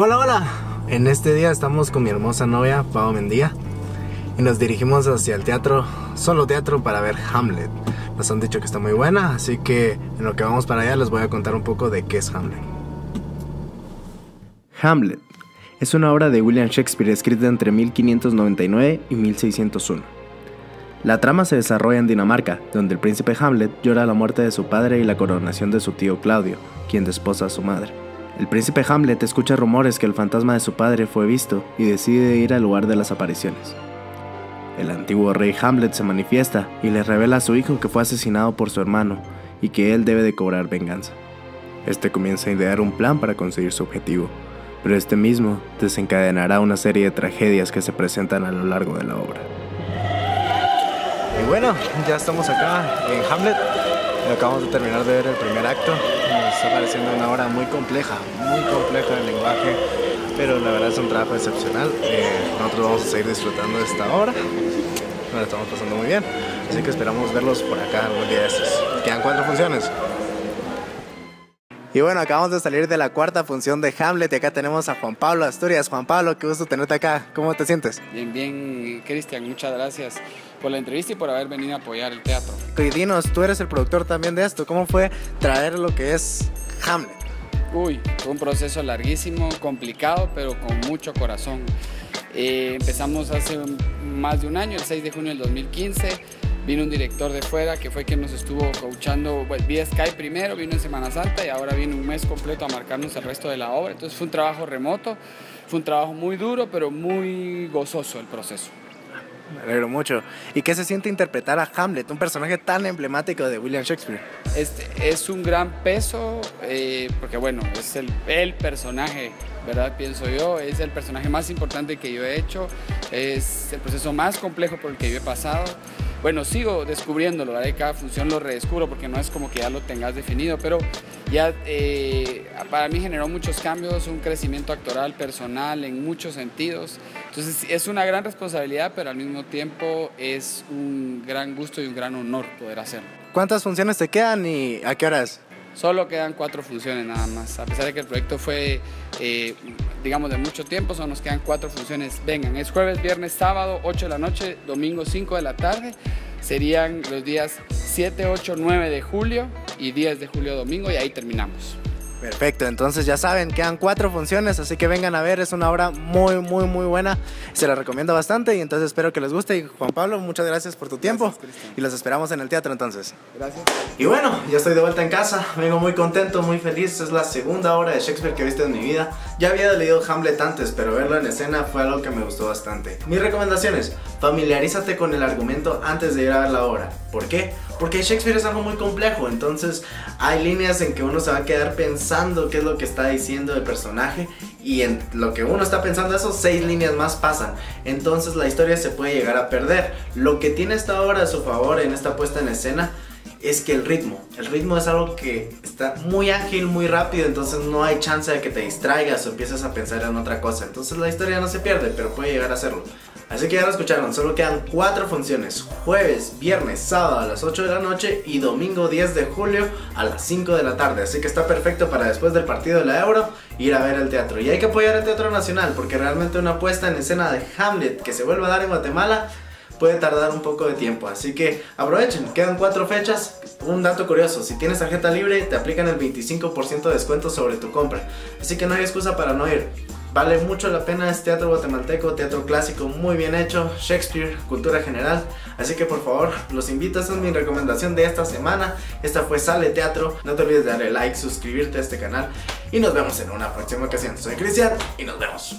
Hola, hola. En este día estamos con mi hermosa novia, Pau Mendía, y nos dirigimos hacia el teatro, solo teatro, para ver Hamlet. Nos han dicho que está muy buena, así que en lo que vamos para allá les voy a contar un poco de qué es Hamlet. Hamlet es una obra de William Shakespeare escrita entre 1599 y 1601. La trama se desarrolla en Dinamarca, donde el príncipe Hamlet llora la muerte de su padre y la coronación de su tío Claudio, quien desposa a su madre. El príncipe Hamlet escucha rumores que el fantasma de su padre fue visto y decide ir al lugar de las apariciones. El antiguo rey Hamlet se manifiesta y le revela a su hijo que fue asesinado por su hermano y que él debe de cobrar venganza. Este comienza a idear un plan para conseguir su objetivo, pero este mismo desencadenará una serie de tragedias que se presentan a lo largo de la obra. Y bueno, ya estamos acá en Hamlet. Acabamos de terminar de ver el primer acto. Nos está pareciendo una obra muy compleja, muy compleja el lenguaje, pero la verdad es un trabajo excepcional. Eh, nosotros vamos a seguir disfrutando de esta obra. Nos la estamos pasando muy bien. Así que esperamos verlos por acá algún día de estos. Quedan cuatro funciones. Y bueno, acabamos de salir de la cuarta función de Hamlet y acá tenemos a Juan Pablo Asturias. Juan Pablo, qué gusto tenerte acá. ¿Cómo te sientes? Bien, bien, Cristian, muchas gracias por la entrevista y por haber venido a apoyar el teatro. Y dinos, tú eres el productor también de esto. ¿Cómo fue traer lo que es Hamlet? Uy, fue un proceso larguísimo, complicado, pero con mucho corazón. Eh, empezamos hace más de un año, el 6 de junio del 2015 Vino un director de fuera que fue quien nos estuvo coachando vía Skype primero, vino en Semana Santa y ahora viene un mes completo a marcarnos el resto de la obra. Entonces fue un trabajo remoto, fue un trabajo muy duro, pero muy gozoso el proceso. Me alegro mucho. ¿Y qué se siente interpretar a Hamlet, un personaje tan emblemático de William Shakespeare? Este, es un gran peso, eh, porque bueno, es el, el personaje, ¿verdad? Pienso yo, es el personaje más importante que yo he hecho, es el proceso más complejo por el que yo he pasado bueno, sigo descubriéndolo, ¿verdad? cada función lo redescubro porque no es como que ya lo tengas definido, pero ya eh, para mí generó muchos cambios, un crecimiento actoral, personal, en muchos sentidos. Entonces es una gran responsabilidad, pero al mismo tiempo es un gran gusto y un gran honor poder hacerlo. ¿Cuántas funciones te quedan y a qué horas? Solo quedan cuatro funciones nada más. A pesar de que el proyecto fue, eh, digamos, de mucho tiempo, solo nos quedan cuatro funciones. Vengan, es jueves, viernes, sábado, 8 de la noche, domingo 5 de la tarde. Serían los días 7, 8, 9 de julio y 10 de julio domingo y ahí terminamos. Perfecto, entonces ya saben, quedan cuatro funciones, así que vengan a ver, es una obra muy, muy, muy buena, se la recomiendo bastante y entonces espero que les guste. Y Juan Pablo, muchas gracias por tu tiempo y los esperamos en el teatro entonces. Gracias. Y bueno, ya estoy de vuelta en casa, vengo muy contento, muy feliz, es la segunda obra de Shakespeare que he visto en mi vida. Ya había leído Hamlet antes, pero verlo en escena fue algo que me gustó bastante. Mis recomendaciones, familiarízate con el argumento antes de ir a ver la obra. ¿Por qué? Porque Shakespeare es algo muy complejo, entonces hay líneas en que uno se va a quedar pensando qué es lo que está diciendo el personaje y en lo que uno está pensando, esos seis líneas más pasan. Entonces la historia se puede llegar a perder. Lo que tiene esta obra a su favor en esta puesta en escena es que el ritmo, el ritmo es algo que está muy ágil, muy rápido, entonces no hay chance de que te distraigas o empieces a pensar en otra cosa. Entonces la historia no se pierde, pero puede llegar a hacerlo. Así que ya lo escucharon, solo quedan cuatro funciones. Jueves, viernes, sábado a las 8 de la noche y domingo 10 de julio a las 5 de la tarde. Así que está perfecto para después del partido de la Euro ir a ver el teatro. Y hay que apoyar el Teatro Nacional porque realmente una puesta en escena de Hamlet que se vuelva a dar en Guatemala puede tardar un poco de tiempo. Así que aprovechen, quedan cuatro fechas. Un dato curioso, si tienes tarjeta libre te aplican el 25% de descuento sobre tu compra. Así que no hay excusa para no ir. Vale mucho la pena, es teatro guatemalteco, teatro clásico muy bien hecho, Shakespeare, cultura general. Así que por favor, los invito, esta es mi recomendación de esta semana. Esta fue Sale Teatro. No te olvides de darle like, suscribirte a este canal y nos vemos en una próxima ocasión. Soy Cristian y nos vemos.